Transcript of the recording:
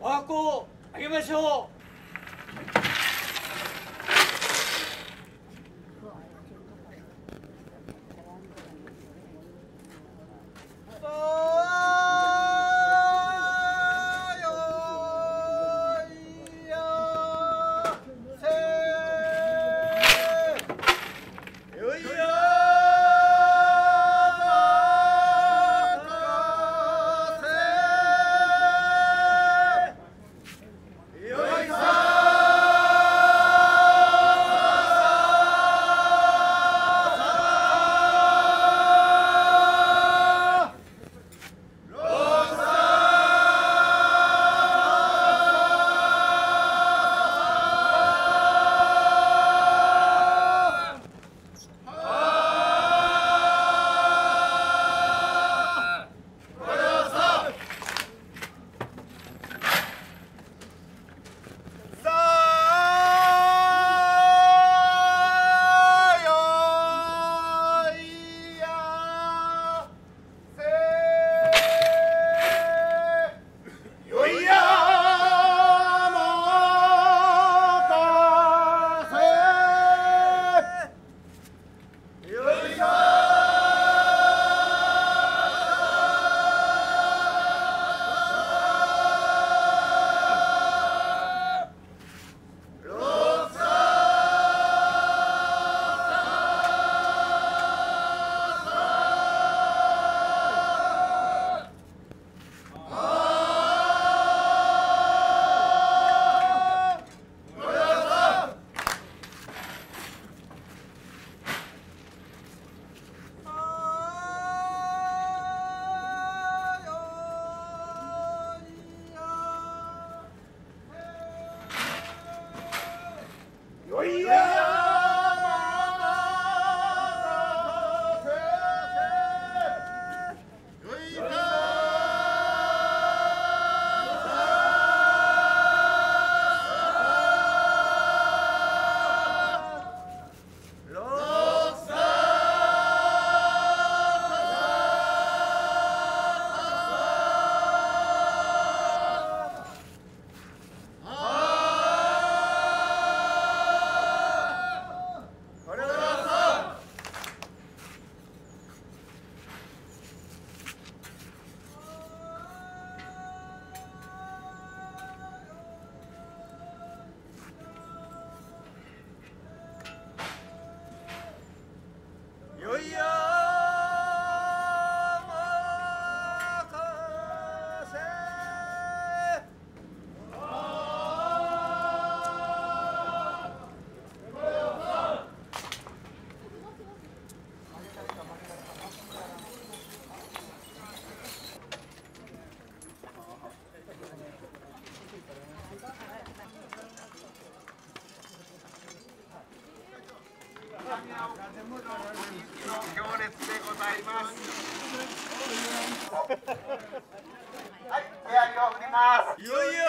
お箱をあげましょう。行列でございます。はい、手やりを振ります。いよいよ